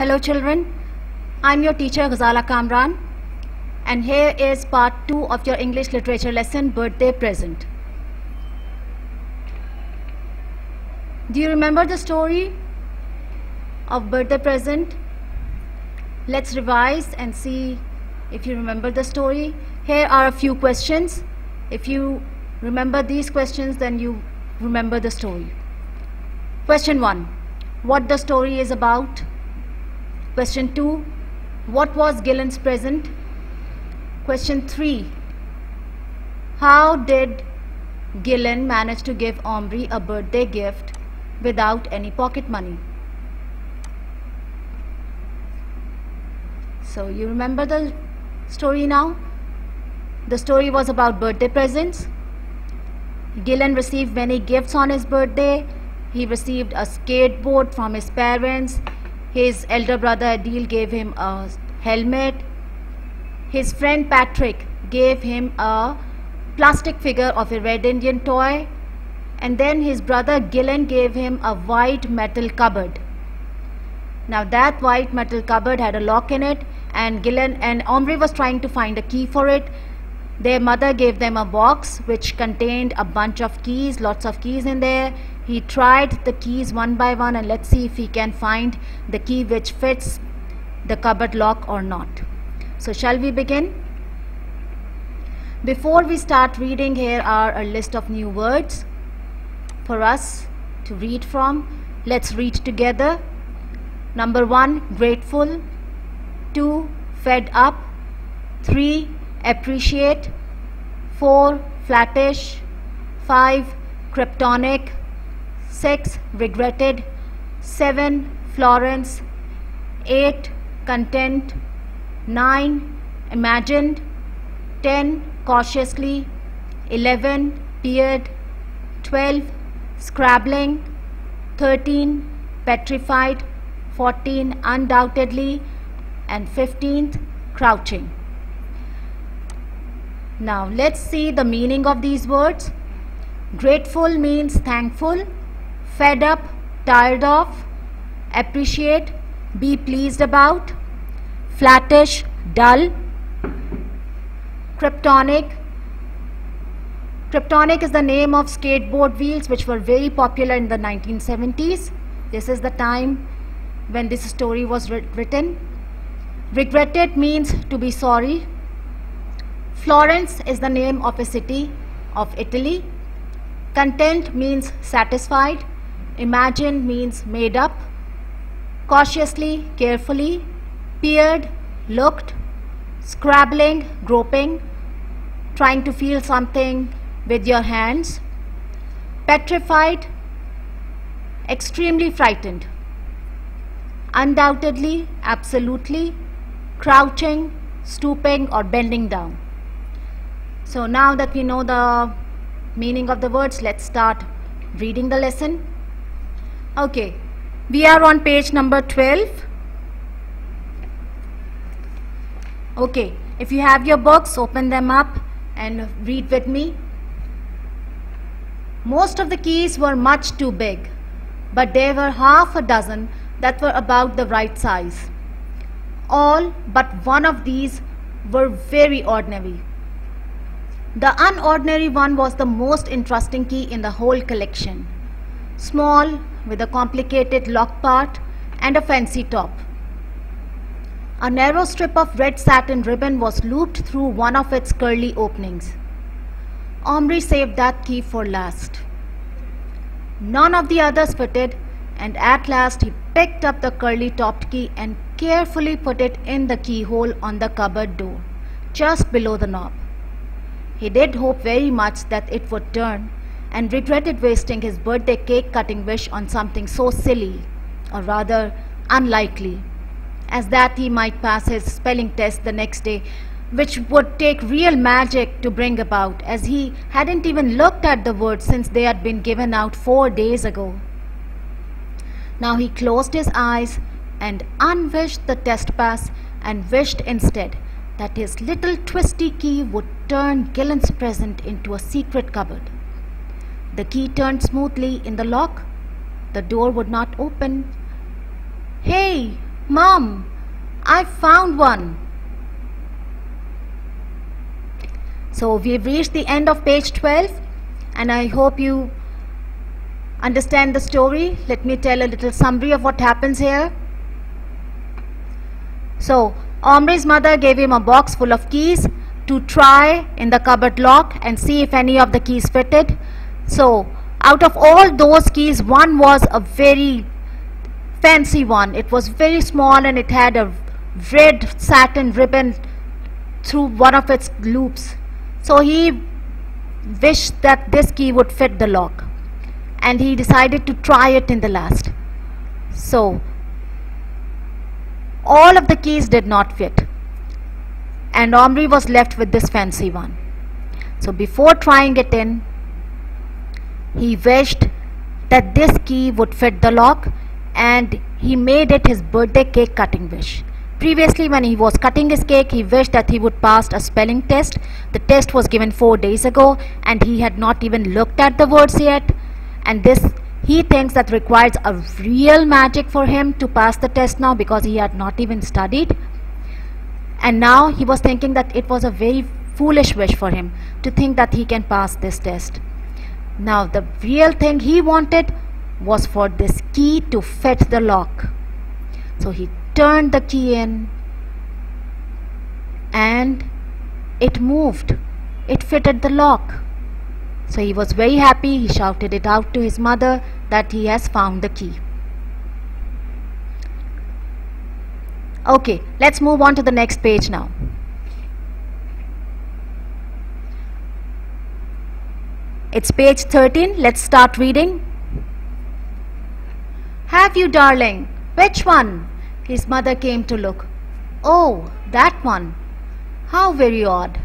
Hello children, I'm your teacher Ghazala Kamran and here is part 2 of your English literature lesson birthday present. Do you remember the story of birthday present? Let's revise and see if you remember the story. Here are a few questions. If you remember these questions then you remember the story. Question 1. What the story is about? Question 2. What was Gillon's present? Question 3. How did Gillon manage to give Omri a birthday gift without any pocket money? So you remember the story now? The story was about birthday presents. Gillon received many gifts on his birthday. He received a skateboard from his parents. His elder brother Adil gave him a helmet. His friend Patrick gave him a plastic figure of a red Indian toy. And then his brother Gillon gave him a white metal cupboard. Now that white metal cupboard had a lock in it and Gillon and Omri was trying to find a key for it. Their mother gave them a box which contained a bunch of keys, lots of keys in there. He tried the keys one by one and let's see if he can find the key which fits the cupboard lock or not. So shall we begin? Before we start reading here are a list of new words for us to read from. Let's read together. Number one, grateful. Two, fed up. Three, appreciate. Four, flattish. Five, kryptonic. 6. Regretted 7. Florence 8. Content 9. Imagined 10. Cautiously 11. Peered 12. Scrabbling 13. Petrified 14. Undoubtedly and 15th. Crouching. Now let's see the meaning of these words. Grateful means thankful fed up, tired of, appreciate, be pleased about, flattish, dull, kryptonic. Kryptonic is the name of skateboard wheels which were very popular in the 1970s. This is the time when this story was written. Regretted means to be sorry. Florence is the name of a city of Italy. Content means satisfied. Imagine means made up. Cautiously, carefully. Peered, looked. Scrabbling, groping. Trying to feel something with your hands. Petrified, extremely frightened. Undoubtedly, absolutely. Crouching, stooping or bending down. So now that we know the meaning of the words, let's start reading the lesson. Okay, we are on page number 12. Okay, if you have your books, open them up and read with me. Most of the keys were much too big, but there were half a dozen that were about the right size. All but one of these were very ordinary. The unordinary one was the most interesting key in the whole collection. Small, with a complicated lock part and a fancy top. A narrow strip of red satin ribbon was looped through one of its curly openings. Omri saved that key for last. None of the others fitted, and at last he picked up the curly topped key and carefully put it in the keyhole on the cupboard door, just below the knob. He did hope very much that it would turn, and regretted wasting his birthday cake cutting wish on something so silly, or rather unlikely, as that he might pass his spelling test the next day, which would take real magic to bring about, as he hadn't even looked at the words since they had been given out four days ago. Now he closed his eyes and unwished the test pass and wished instead that his little twisty key would turn Gillon's present into a secret cupboard. The key turned smoothly in the lock. The door would not open. Hey, Mom, I found one. So we've reached the end of page 12 and I hope you understand the story. Let me tell a little summary of what happens here. So Omri's mother gave him a box full of keys to try in the cupboard lock and see if any of the keys fitted. So out of all those keys one was a very fancy one. It was very small and it had a red satin ribbon through one of its loops. So he wished that this key would fit the lock and he decided to try it in the last. So all of the keys did not fit and Omri was left with this fancy one. So before trying it in, he wished that this key would fit the lock and he made it his birthday cake cutting wish. Previously when he was cutting his cake, he wished that he would pass a spelling test. The test was given four days ago and he had not even looked at the words yet. And this he thinks that requires a real magic for him to pass the test now because he had not even studied. And now he was thinking that it was a very foolish wish for him to think that he can pass this test. Now the real thing he wanted was for this key to fit the lock. So he turned the key in and it moved. It fitted the lock. So he was very happy. He shouted it out to his mother that he has found the key. Okay, let's move on to the next page now. It's page 13. Let's start reading. Have you, darling? Which one? His mother came to look. Oh, that one. How very odd.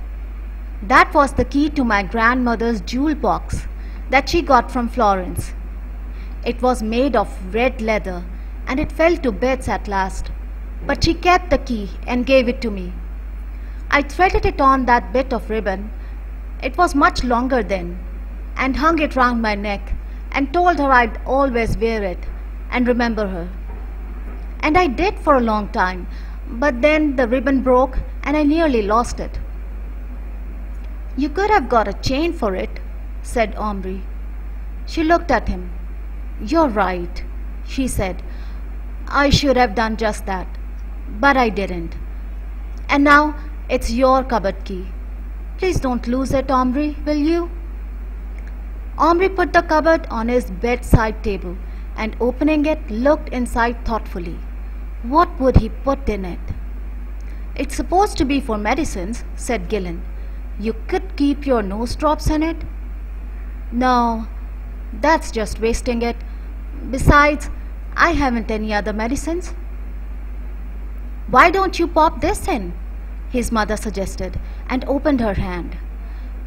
That was the key to my grandmother's jewel box that she got from Florence. It was made of red leather and it fell to bits at last. But she kept the key and gave it to me. I threaded it on that bit of ribbon. It was much longer then and hung it round my neck and told her I'd always wear it and remember her. And I did for a long time, but then the ribbon broke and I nearly lost it. You could have got a chain for it, said Omri. She looked at him. You're right, she said. I should have done just that, but I didn't. And now it's your cupboard key. Please don't lose it, Omri, will you? Omri put the cupboard on his bedside table and opening it looked inside thoughtfully. What would he put in it? It's supposed to be for medicines, said Gillon. You could keep your nose drops in it. No, that's just wasting it. Besides, I haven't any other medicines. Why don't you pop this in? His mother suggested and opened her hand.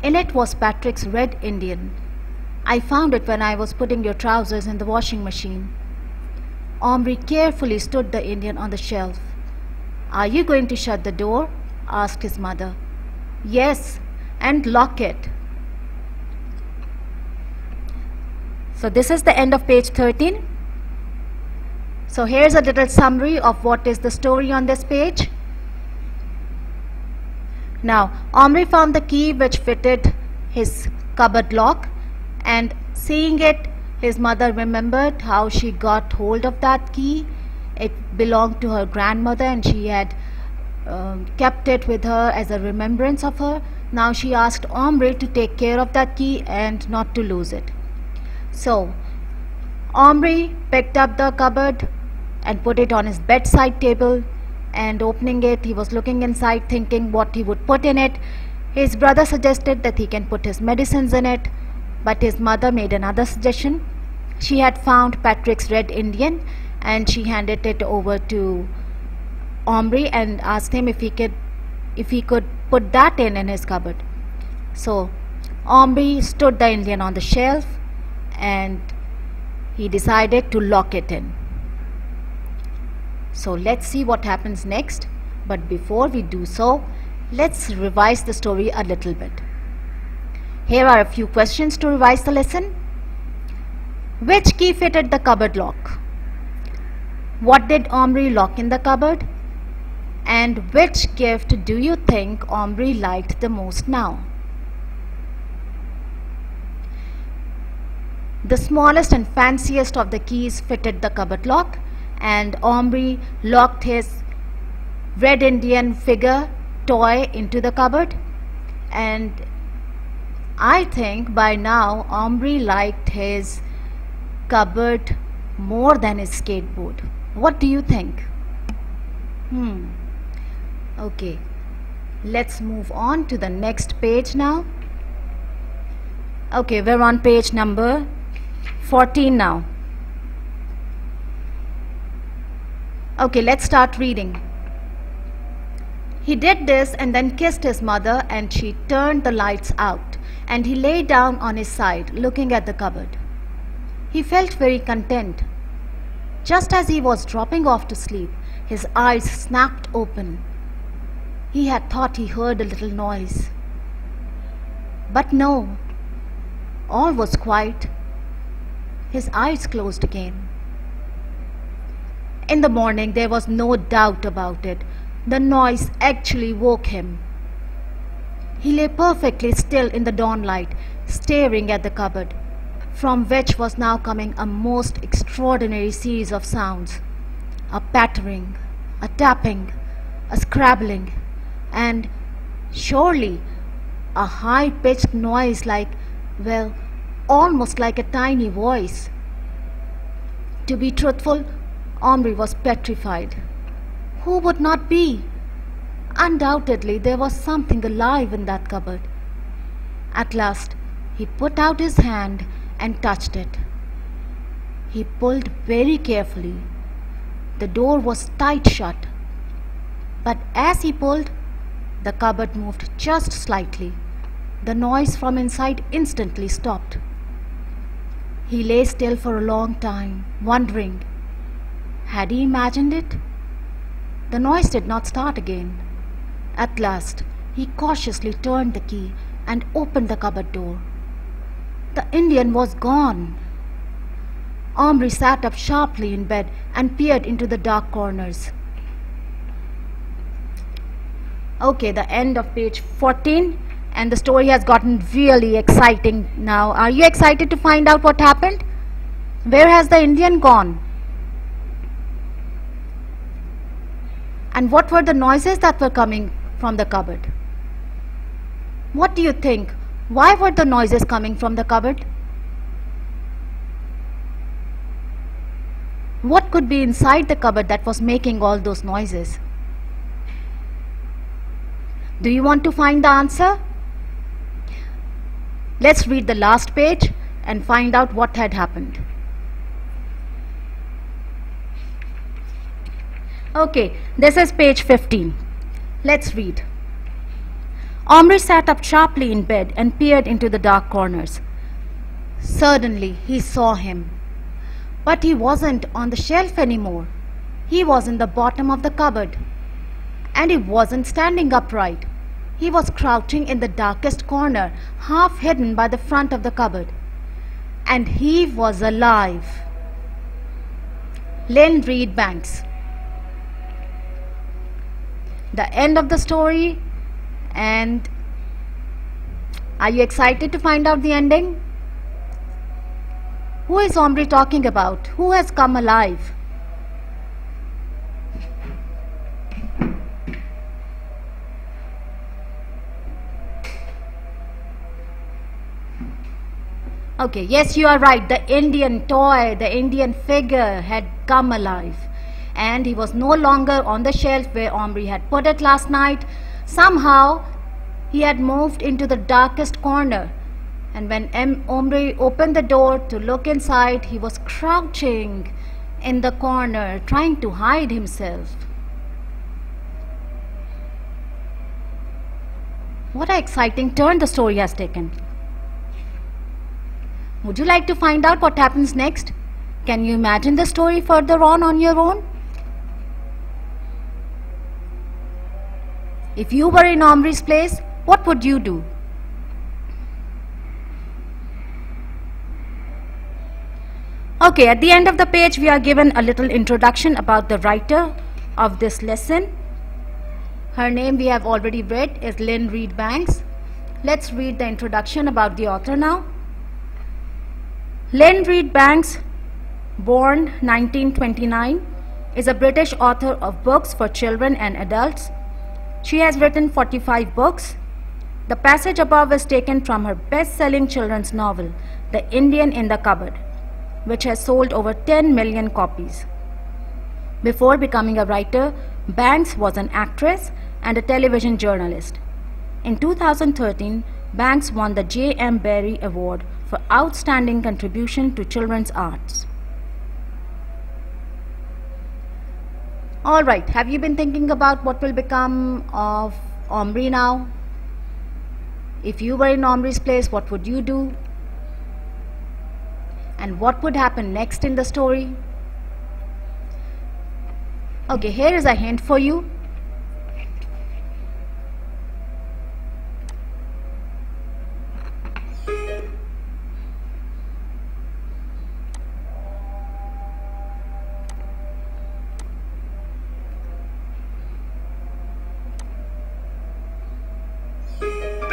In it was Patrick's red Indian. I found it when I was putting your trousers in the washing machine. Omri carefully stood the Indian on the shelf. Are you going to shut the door? asked his mother. Yes, and lock it. So this is the end of page 13. So here's a little summary of what is the story on this page. Now, Omri found the key which fitted his cupboard lock and seeing it, his mother remembered how she got hold of that key. It belonged to her grandmother and she had um, kept it with her as a remembrance of her. Now she asked Omri to take care of that key and not to lose it. So Omri picked up the cupboard and put it on his bedside table and opening it he was looking inside thinking what he would put in it. His brother suggested that he can put his medicines in it but his mother made another suggestion. She had found Patrick's red Indian and she handed it over to Omri and asked him if he could if he could put that in in his cupboard. So Omri stood the Indian on the shelf and he decided to lock it in. So let's see what happens next. But before we do so, let's revise the story a little bit. Here are a few questions to revise the lesson. Which key fitted the cupboard lock? What did Omri lock in the cupboard? And which gift do you think Omri liked the most now? The smallest and fanciest of the keys fitted the cupboard lock, and Omri locked his red Indian figure toy into the cupboard. And I think by now Omri liked his cupboard more than his skateboard. What do you think? Hmm. Okay. Let's move on to the next page now. Okay, we're on page number 14 now. Okay, let's start reading. He did this and then kissed his mother and she turned the lights out and he lay down on his side looking at the cupboard. He felt very content. Just as he was dropping off to sleep, his eyes snapped open. He had thought he heard a little noise. But no, all was quiet. His eyes closed again. In the morning, there was no doubt about it. The noise actually woke him. He lay perfectly still in the dawnlight, staring at the cupboard from which was now coming a most extraordinary series of sounds a pattering, a tapping, a scrabbling, and surely a high pitched noise like, well, almost like a tiny voice. To be truthful, Omri was petrified. Who would not be? Undoubtedly, there was something alive in that cupboard. At last, he put out his hand and touched it. He pulled very carefully. The door was tight shut. But as he pulled, the cupboard moved just slightly. The noise from inside instantly stopped. He lay still for a long time, wondering. Had he imagined it? The noise did not start again. At last, he cautiously turned the key and opened the cupboard door. The Indian was gone. Omri sat up sharply in bed and peered into the dark corners. Okay, the end of page 14 and the story has gotten really exciting now. Are you excited to find out what happened? Where has the Indian gone? And what were the noises that were coming from the cupboard? What do you think? Why were the noises coming from the cupboard? What could be inside the cupboard that was making all those noises? Do you want to find the answer? Let's read the last page and find out what had happened. Okay, this is page 15. Let's read. Omri sat up sharply in bed and peered into the dark corners. Suddenly he saw him. But he wasn't on the shelf anymore. He was in the bottom of the cupboard. And he wasn't standing upright. He was crouching in the darkest corner, half hidden by the front of the cupboard. And he was alive. Lynn Reid Banks. The end of the story and are you excited to find out the ending? Who is Omri talking about? Who has come alive? Okay, yes, you are right. The Indian toy, the Indian figure had come alive. And he was no longer on the shelf where Omri had put it last night. Somehow, he had moved into the darkest corner, and when M. Omri opened the door to look inside, he was crouching in the corner, trying to hide himself. What an exciting turn the story has taken. Would you like to find out what happens next? Can you imagine the story further on on your own? If you were in Omri's place, what would you do? Okay, at the end of the page we are given a little introduction about the writer of this lesson. Her name we have already read is Lynn Reid Banks. Let's read the introduction about the author now. Lynn Reid Banks, born 1929, is a British author of books for children and adults. She has written 45 books. The passage above is taken from her best-selling children's novel, The Indian in the Cupboard which has sold over 10 million copies. Before becoming a writer, Banks was an actress and a television journalist. In 2013, Banks won the J.M. Barrie Award for Outstanding Contribution to Children's Arts. Alright, have you been thinking about what will become of Omri now? If you were in Omri's place, what would you do? and what would happen next in the story. Okay, here is a hint for you.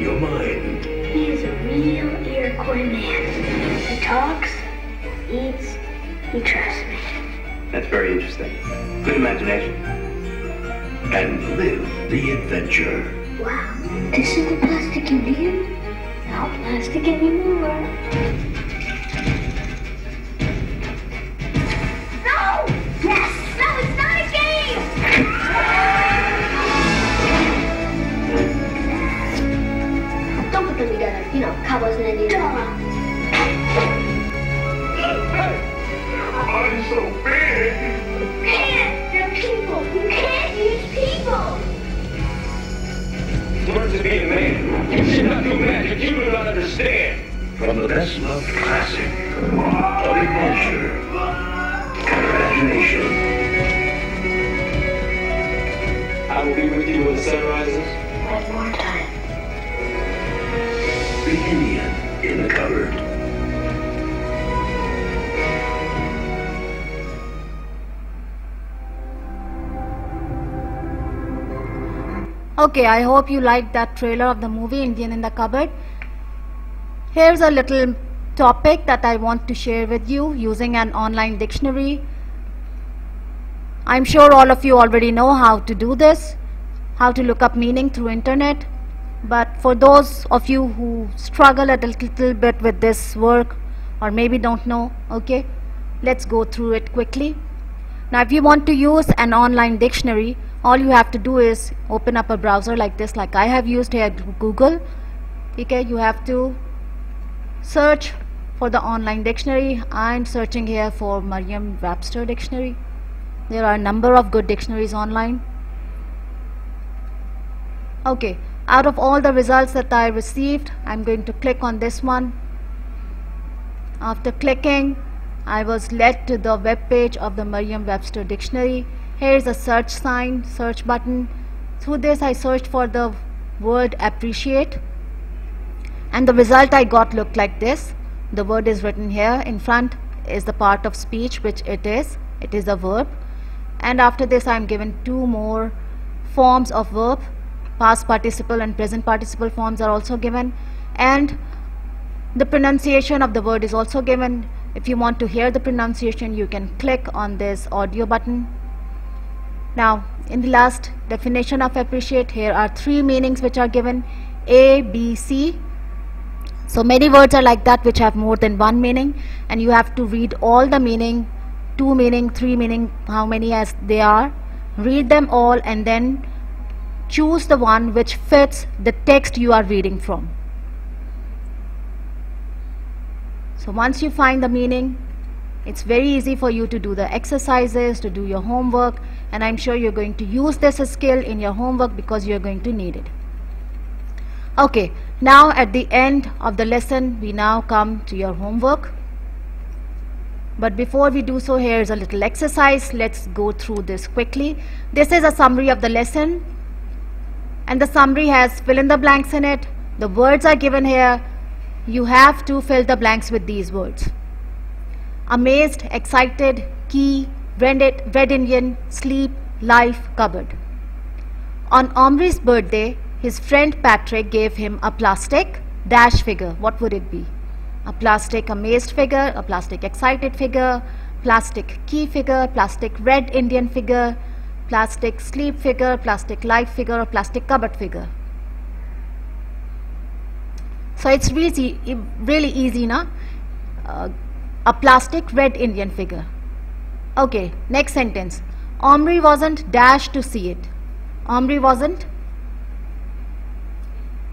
your mind. He is a real Iroquois man. He talks, eats, he trusts me. That's very interesting. Good imagination. And live the adventure. Wow, this is the Plastic Indian? Not plastic anymore. Cowboys 90. Everybody's so big. Can't. People. You can't use people. A man. You should not do magic. You do not understand. From the best loved classic of adventure Congratulations. imagination. I will be with you when the sun rises. Okay, I hope you liked that trailer of the movie Indian in the Cupboard. Here's a little topic that I want to share with you using an online dictionary. I'm sure all of you already know how to do this, how to look up meaning through internet. But for those of you who struggle a little bit with this work or maybe don't know, okay, let's go through it quickly. Now if you want to use an online dictionary, all you have to do is open up a browser like this like I have used here Google. Okay you have to search for the online dictionary. I'm searching here for Merriam-Webster dictionary. There are a number of good dictionaries online. Okay out of all the results that I received I'm going to click on this one. After clicking I was led to the web page of the Merriam-Webster dictionary. Here is a search sign search button. Through this I searched for the word appreciate. And the result I got looked like this. The word is written here. In front is the part of speech which it is. It is a verb. And after this I am given two more forms of verb. Past participle and present participle forms are also given. And the pronunciation of the word is also given if you want to hear the pronunciation you can click on this audio button now, in the last definition of appreciate, here are three meanings which are given A, B, C. So many words are like that which have more than one meaning and you have to read all the meaning, two meaning, three meaning, how many as they are. Read them all and then choose the one which fits the text you are reading from. So once you find the meaning, it's very easy for you to do the exercises, to do your homework, and I'm sure you're going to use this skill in your homework because you're going to need it. Okay, now at the end of the lesson, we now come to your homework. But before we do so, here's a little exercise. Let's go through this quickly. This is a summary of the lesson. And the summary has fill in the blanks in it. The words are given here. You have to fill the blanks with these words amazed, excited, key, red, red Indian, sleep, life, cupboard. On Omri's birthday, his friend Patrick gave him a plastic dash figure. What would it be? A plastic amazed figure, a plastic excited figure, plastic key figure, plastic red Indian figure, plastic sleep figure, plastic life figure, or plastic cupboard figure. So it's really, really easy, na? Uh, a plastic red Indian figure. Okay, next sentence. Omri wasn't dashed to see it. Omri wasn't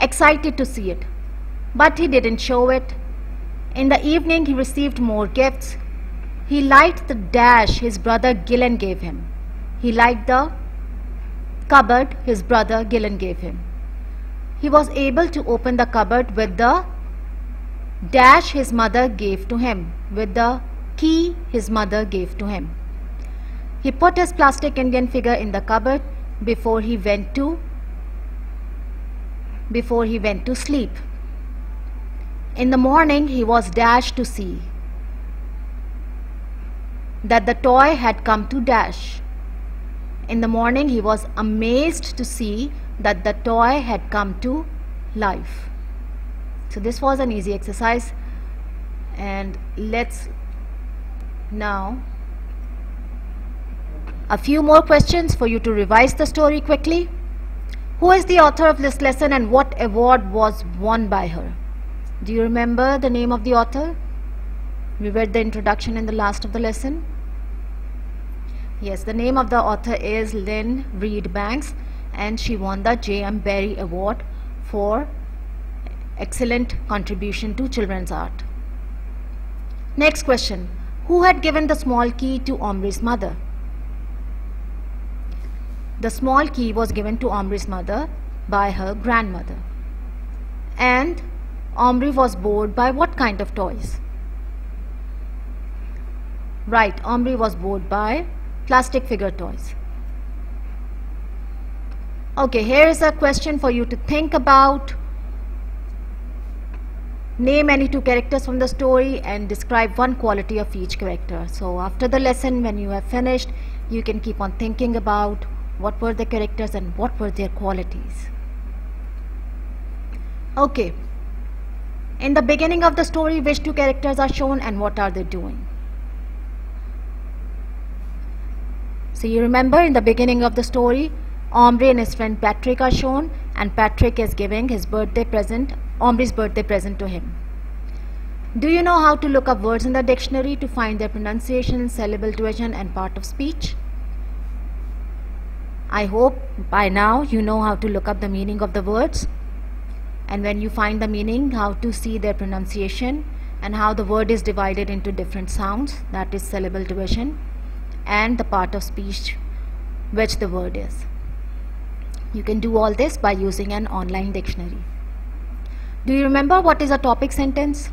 excited to see it. But he didn't show it. In the evening, he received more gifts. He liked the dash his brother Gillon gave him. He liked the cupboard his brother Gillon gave him. He was able to open the cupboard with the dash his mother gave to him with the key his mother gave to him. He put his plastic Indian figure in the cupboard before he went to before he went to sleep. In the morning he was dashed to see that the toy had come to dash. In the morning he was amazed to see that the toy had come to life. So this was an easy exercise and let's now a few more questions for you to revise the story quickly. Who is the author of this lesson and what award was won by her? Do you remember the name of the author? We read the introduction in the last of the lesson. Yes, the name of the author is Lynn Reid Banks and she won the J.M. Barrie Award for excellent contribution to children's art. Next question. Who had given the small key to Omri's mother? The small key was given to Omri's mother by her grandmother. And Omri was bored by what kind of toys? Right, Omri was bored by plastic figure toys. Okay, here is a question for you to think about. Name any two characters from the story and describe one quality of each character. So after the lesson when you have finished you can keep on thinking about what were the characters and what were their qualities. Okay. In the beginning of the story which two characters are shown and what are they doing so you remember in the beginning of the story Omri and his friend Patrick are shown and Patrick is giving his birthday present Omri's birthday present to him. Do you know how to look up words in the dictionary to find their pronunciation, syllable division and part of speech? I hope by now you know how to look up the meaning of the words and when you find the meaning how to see their pronunciation and how the word is divided into different sounds that is syllable division and the part of speech which the word is. You can do all this by using an online dictionary. Do you remember what is a topic sentence?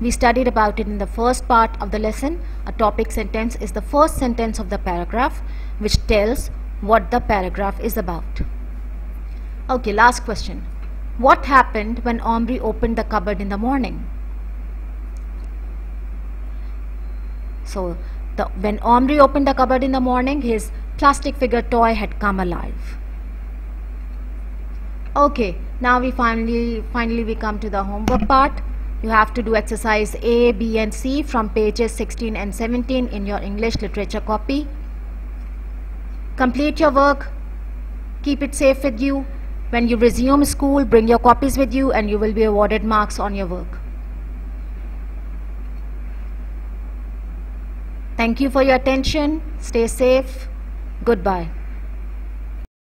We studied about it in the first part of the lesson. A topic sentence is the first sentence of the paragraph which tells what the paragraph is about. Okay, last question. What happened when Omri opened the cupboard in the morning? So, the, when Omri opened the cupboard in the morning, his plastic figure toy had come alive. Okay, now we finally finally we come to the homework part. You have to do exercise A, B and C from pages 16 and 17 in your English literature copy. Complete your work. Keep it safe with you. When you resume school bring your copies with you and you will be awarded marks on your work thank you for your attention. Stay safe. Goodbye